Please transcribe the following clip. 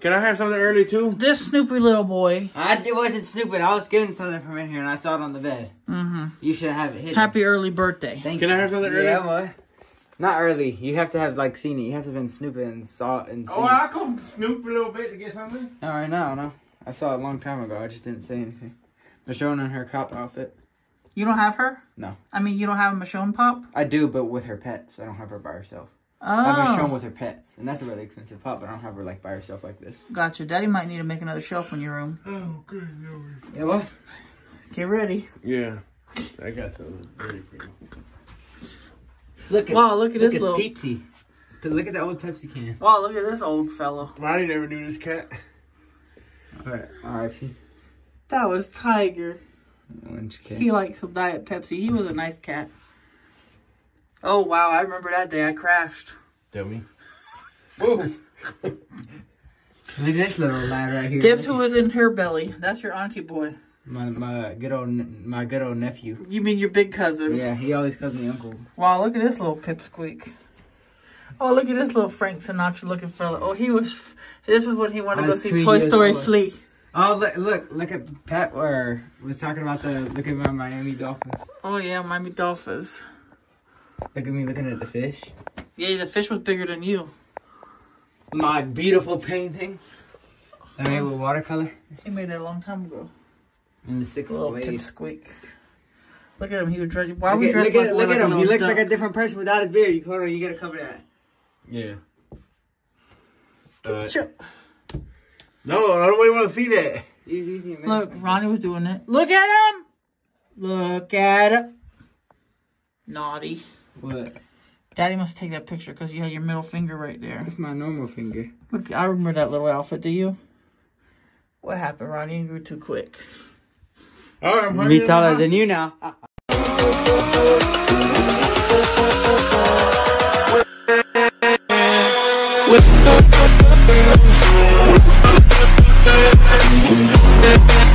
Can I have something early too? This Snoopy little boy. I it wasn't stupid. I was getting something from in here and I saw it on the bed. Mm-hmm. You should have it hidden. Happy early birthday. Thank Can you. I have something early? Yeah, what? Not early. You have to have like seen it. You have to have been snooping and saw it and seen Oh. I come snoop a little bit to get something. All right, right now, no. I saw it a long time ago. I just didn't say anything. Michonne in her cop outfit. You don't have her? No. I mean, you don't have a Michonne pop? I do, but with her pets. I don't have her by herself. I have Michonne Oh. with her pets, and that's a really expensive pop. But I don't have her like by herself like this. Gotcha. Daddy might need to make another shelf in your room. Oh, good lord. Yeah, what? Get ready. Yeah, I got something ready for you. Look at Wow, look at look this at little. Peepsy. But look at the old Pepsi can. Wow, look at this old fella. Ronnie never knew this cat. All right, R.I.P. That was Tiger. Orange cat. He liked some Diet Pepsi. He was a nice cat. Oh, wow. I remember that day I crashed. Dummy. Move. Look at this little lad right here. Guess who was in her belly? That's your auntie boy. My my good old my good old nephew. You mean your big cousin? Yeah, he always calls me uncle. Wow, look at this little pipsqueak. Oh, look at this little Frank Sinatra looking fella. Oh, he was. This was when he wanted to go see Toy Story old. Flea. Oh look look look at Pat or was talking about the look at my Miami Dolphins. Oh yeah, Miami Dolphins. Look at me looking at the fish. Yeah, the fish was bigger than you. My beautiful painting. I made with watercolor He made it a long time ago. in the sixth Little grade. pipsqueak. Look at him. He was dressed. Why Look was at, dressed look like at, look at like a him. He little looks like a different person without his beard. You hold on, you gotta cover that. Yeah. Uh, no, I don't really want to see that. Easy, easy, man. Look, Ronnie was doing it. Look at him. Look at him. Naughty. What? Daddy must take that picture because you had your middle finger right there. That's my normal finger. Look, I remember that little outfit. Do you? What happened, Ronnie? You grew too quick. I'm Me taller than you now.